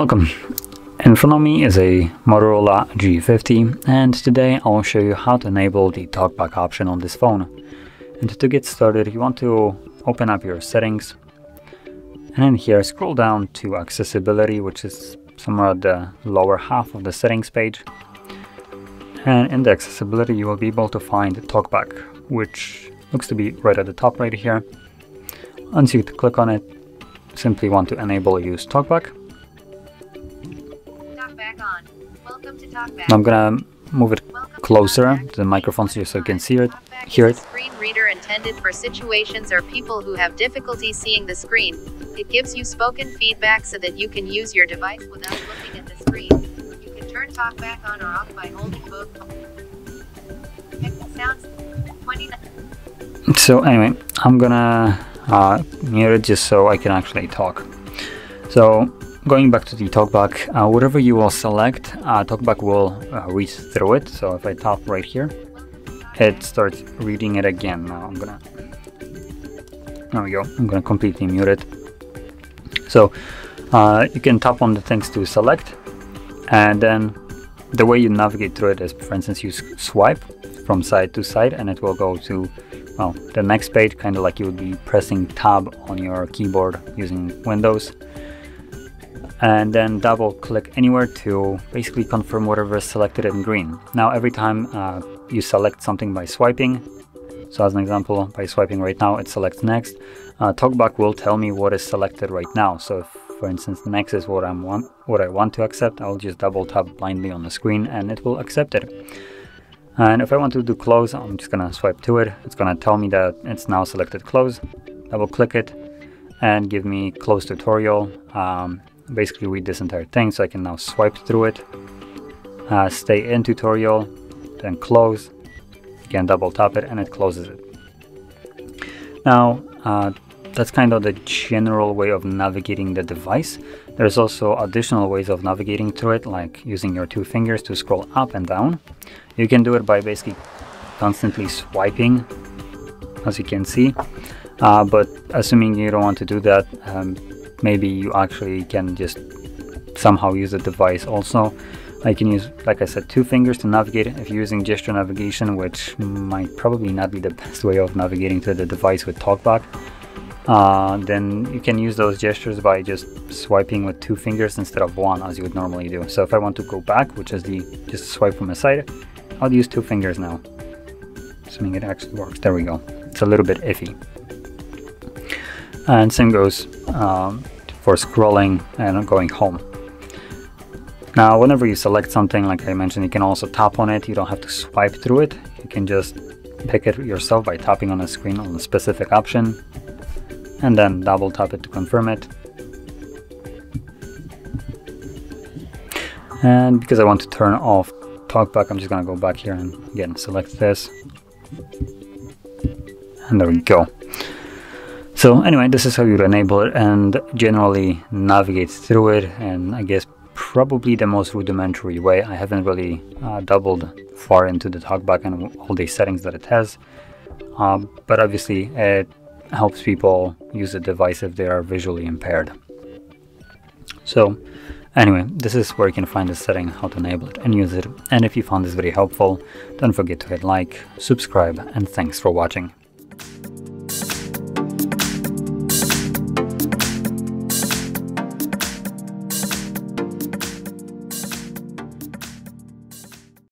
Welcome. In front of me is a Motorola G50 and today I'll show you how to enable the talkback option on this phone. And to get started you want to open up your settings and then here scroll down to accessibility which is somewhere at the lower half of the settings page. And in the accessibility you will be able to find talkback which looks to be right at the top right here. Once you click on it simply want to enable use talkback I'm gonna move it closer to the microphone so you can see it, hear it. Screen reader intended for situations or people who have difficulty seeing the screen. It gives you spoken feedback so that you can use your device without looking at the screen. You can turn talkback on or off by holding both. Sounds 29. So anyway, I'm gonna uh, mute it just so I can actually talk. So going back to the talkback, uh, whatever you will select, uh, talkback will uh, read through it. So if I tap right here, it starts reading it again. Now I'm gonna, there we go. I'm gonna completely mute it. So uh, you can tap on the things to select, and then the way you navigate through it is, for instance, you swipe from side to side, and it will go to well the next page, kind of like you would be pressing tab on your keyboard using Windows and then double click anywhere to basically confirm whatever is selected in green. Now every time uh, you select something by swiping, so as an example, by swiping right now, it selects next, uh, TalkBack will tell me what is selected right now. So if, for instance, next is what, I'm want, what I want to accept, I'll just double tap blindly on the screen and it will accept it. And if I want to do close, I'm just gonna swipe to it. It's gonna tell me that it's now selected close. Double click it and give me close tutorial. Um, basically read this entire thing so I can now swipe through it uh, stay in tutorial then close again double tap it and it closes it now uh, that's kind of the general way of navigating the device. There's also additional ways of navigating through it like using your two fingers to scroll up and down. You can do it by basically constantly swiping as you can see. Uh, but assuming you don't want to do that um, maybe you actually can just somehow use the device also. I can use, like I said, two fingers to navigate if you're using gesture navigation, which might probably not be the best way of navigating to the device with TalkBack. Uh, then you can use those gestures by just swiping with two fingers instead of one as you would normally do. So if I want to go back, which is the just swipe from the side, I'll use two fingers now. Assuming it actually works. There we go. It's a little bit iffy and same goes um, for scrolling and going home. Now whenever you select something like I mentioned you can also tap on it, you don't have to swipe through it, you can just pick it yourself by tapping on the screen on a specific option and then double tap it to confirm it. And because I want to turn off TalkBack, I'm just gonna go back here and again select this. And there we go. So anyway, this is how you enable it and generally navigate through it and I guess probably the most rudimentary way. I haven't really uh, doubled far into the talkback and all the settings that it has. Um, but obviously it helps people use the device if they are visually impaired. So anyway, this is where you can find the setting, how to enable it and use it. And if you found this video helpful, don't forget to hit like, subscribe, and thanks for watching.